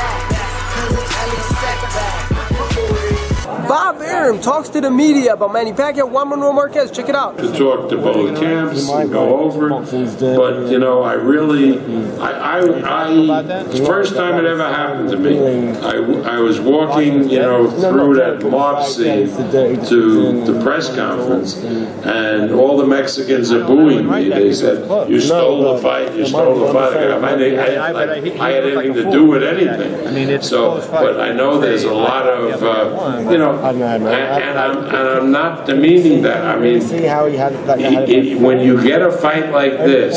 back. Cause it's Elie Seckbach. Bob Arum talks to the media about Manny Pacquiao, Juan Manuel Marquez. Check it out. To talk to both camps and go over. But, you know, I really, I, I, I, first time it ever happened to me, I, I was walking, you know, through that mob scene to the press conference, and all the Mexicans are booing me. They said, you stole the fight, you stole the fight. I, I, I, I had anything to do with anything. I mean, so, but I know there's a lot of, uh, you know, and, and, I'm, and I'm not demeaning that. I mean, See how he had that. it- it- when you get a fight like this,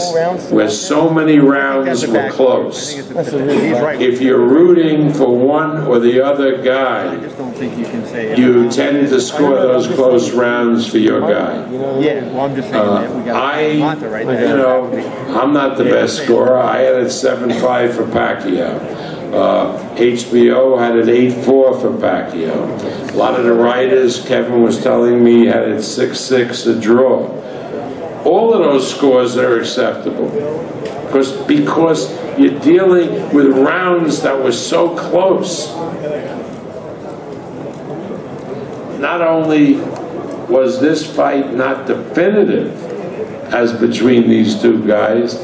where so many rounds were close, if you're rooting for one or the other guy, just don't think you can say. you tend to score those close rounds for your guy. Yeah, well, I'm just saying that I, you know, I'm not the best scorer. I had a 7-5 for Pacquiao. Uh, HBO had it 8-4 for Pacquiao. A lot of the writers, Kevin was telling me, had it 6-6 a draw. All of those scores are acceptable. Because, because you're dealing with rounds that were so close. Not only was this fight not definitive as between these two guys,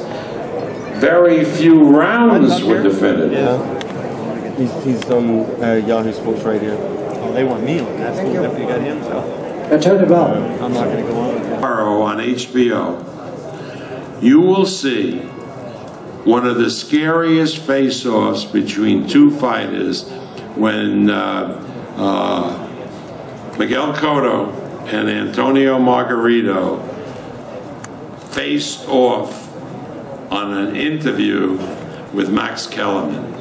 very few rounds were definitive. He's, he's on uh, Yahoo Sports Radio. Oh, they want me on that. That's cool. After you got him, so I turned it on. I'm not going to go on with tomorrow on HBO, you will see one of the scariest face-offs between two fighters when uh, uh, Miguel Cotto and Antonio Margarito faced off on an interview with Max Kellerman.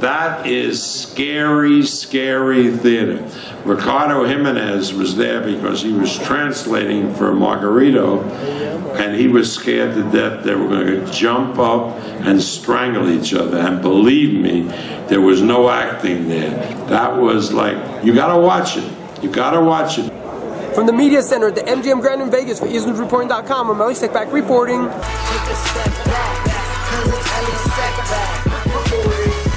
That is scary, scary theater. Ricardo Jimenez was there because he was translating for Margarito, and he was scared to death they were going to jump up and strangle each other. And believe me, there was no acting there. That was like, you got to watch it. You got to watch it. From the media center at the MGM Grand in Vegas for ESNewsReporting.com, I'm Elie Seckbach reporting.